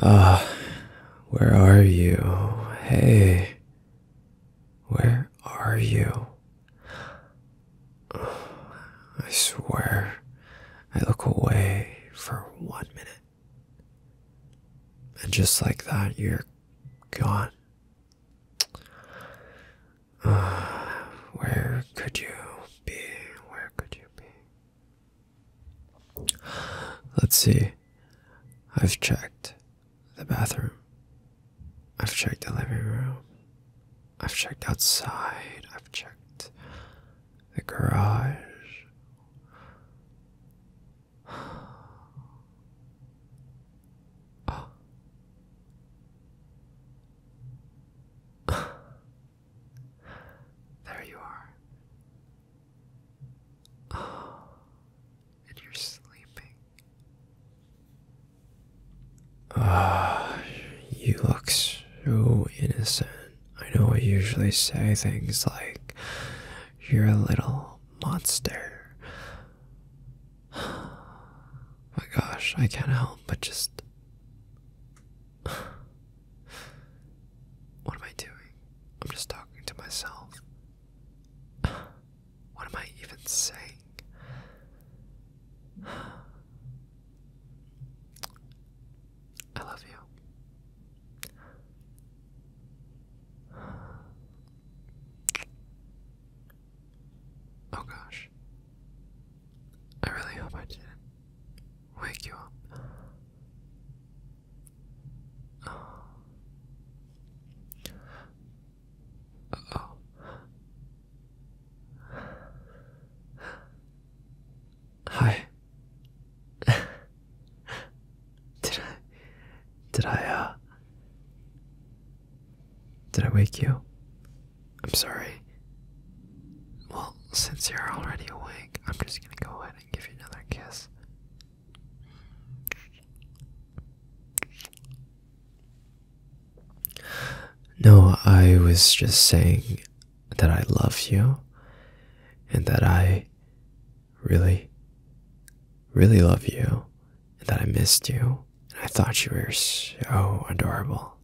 Ah, where are you? Hey, where are you? I swear, I look away for one minute. And just like that, you're gone. Ah, where could you be? Where could you be? Let's see. I've checked the bathroom. I've checked the living room. I've checked outside. I've checked the garage. There you are. and you're sleeping. Ah, you look so innocent. I know I usually say things like, you're a little monster. My gosh, I can't help but just. What am I doing? I'm just talking to myself. What am I even saying? I love you. Oh gosh. I really hope I didn't wake you up. Oh. oh Hi. did I did I uh did I wake you? I'm sorry. Well, since you're already awake, I'm just gonna go ahead and give you another kiss. No, I was just saying that I love you and that I really, really love you and that I missed you and I thought you were so adorable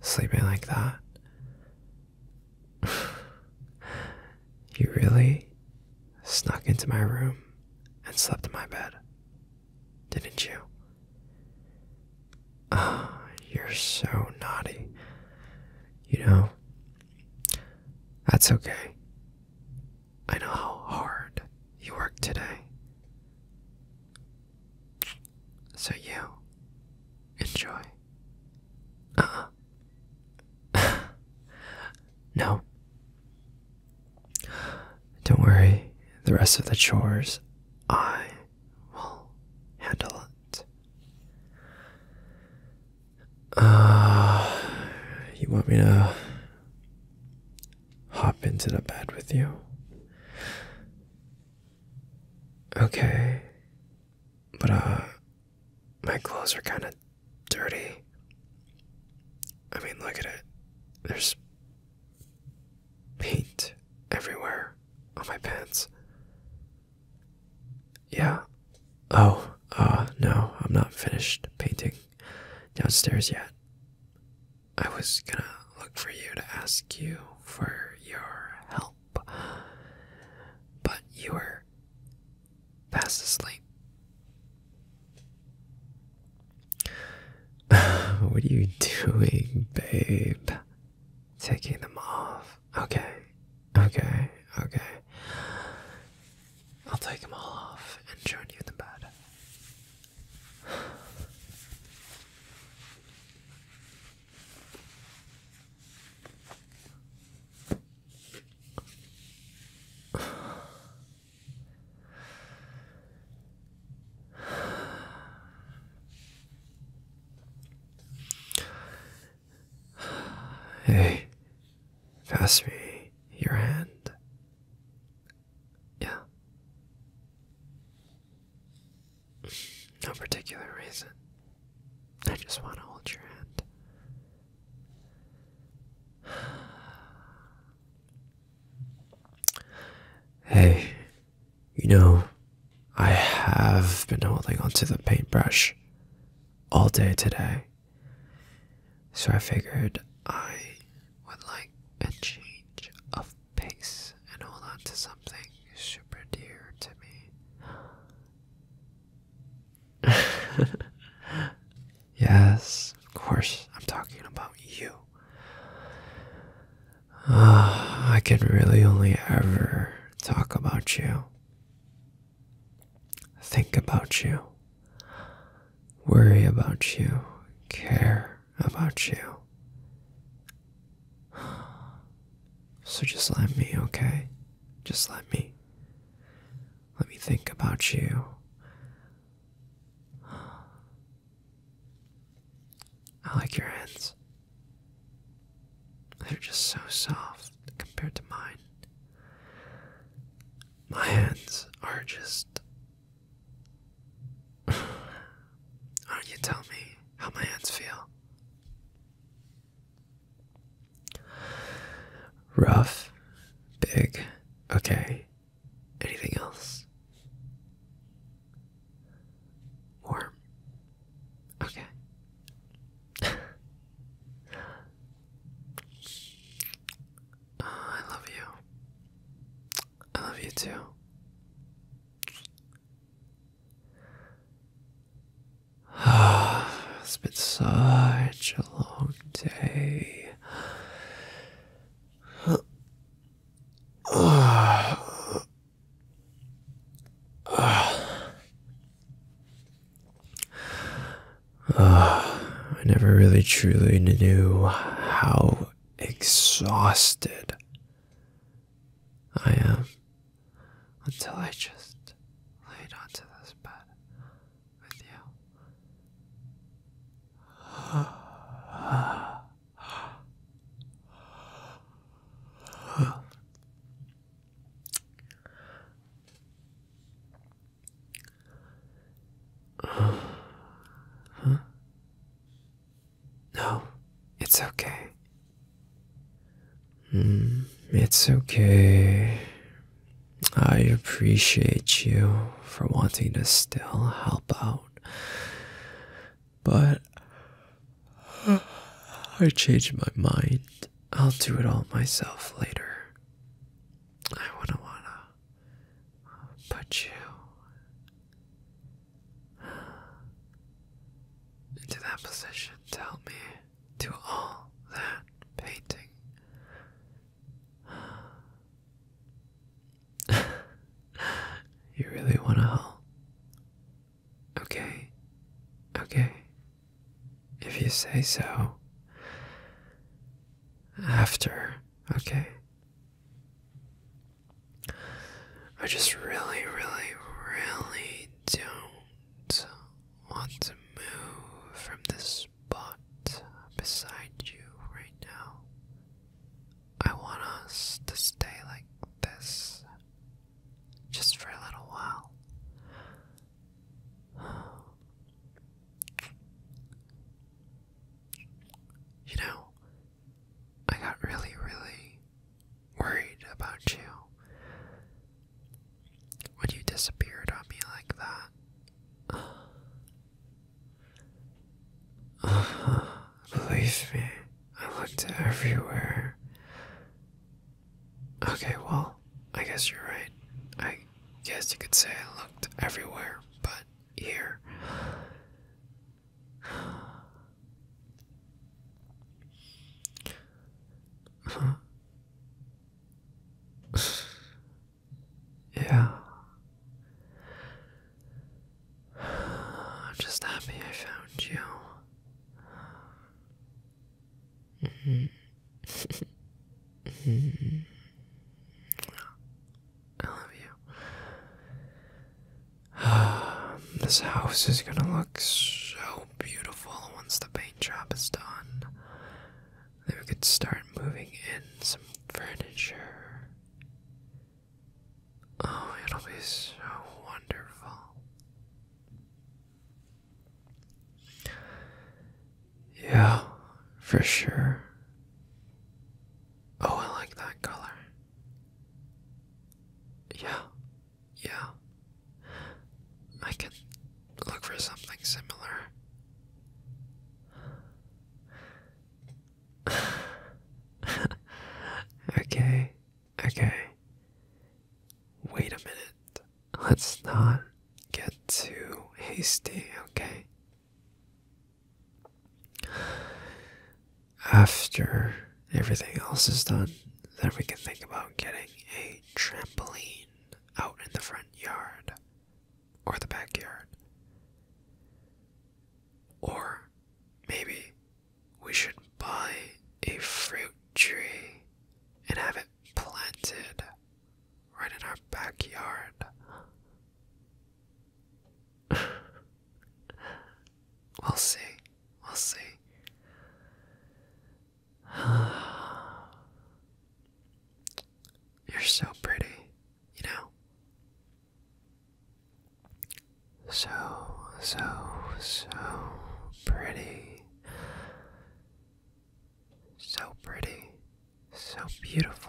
sleeping like that. You really snuck into my room and slept in my bed, didn't you? Ah, you're so naughty. You know, that's okay. I know how hard you worked today. So you enjoy. Uh uh no. Don't worry, the rest of the chores I will handle it. Uh, you want me to hop into the bed with you? Okay. But, uh, my clothes are kind of dirty. I mean, look at it. There's paint everywhere on my pants. Yeah. Oh, uh, no, I'm not finished painting downstairs yet. I was gonna look for you to ask you for your help, but you were fast asleep. what are you doing, babe? Taking them off. Okay, okay, okay. I'll take them all off and join you in the bed. Hey, pass me your hand. Yeah. No particular reason. I just want to hold your hand. Hey, you know, I have been holding onto the paintbrush all day today. So I figured I would like a change of pace and hold on to something super dear to me. yes, of course, I'm talking about you. Uh, I can really only ever talk about you, think about you, worry about you, care about you. So just let me, okay? Just let me. Let me think about you. I like your hands. They're just so soft compared to mine. My hands are just. Why don't you tell me how my hands feel? Rough, big, okay. Anything else? Warm, okay. Oh, I love you. I love you too. it's been such a long day. I never really truly knew how exhausted I am until I just laid onto this bed with you. No, it's okay. Mm, it's okay. I appreciate you for wanting to still help out. But I changed my mind. I'll do it all myself later. I wouldn't want to put you into that position to help me do all that painting. you really want to help? Okay, okay. If you say so. After, okay. I just really, really, really don't want to move from this spot beside you right now. I want us to stay like this just for a little while. You know, I got really, really worried about you when you disappeared on me like that. Me, I looked everywhere. Okay, well, I guess you're right. I guess you could say I looked everywhere, but here. yeah. I'm just happy I found you. I love you. this house is gonna look so beautiful once the paint job is done. Then we could start moving in some furniture. Oh, it'll be so wonderful. Yeah, for sure. Oh, I like that color. Yeah, yeah. I can look for something similar. Let's not get too hasty, okay? After everything else is done, then we can think about getting a trampoline out in the front yard or the backyard. Or maybe we should buy a fruit tree and have it planted right in our backyard. We'll see. We'll see. You're so pretty, you know? So, so, so pretty. So pretty. So beautiful.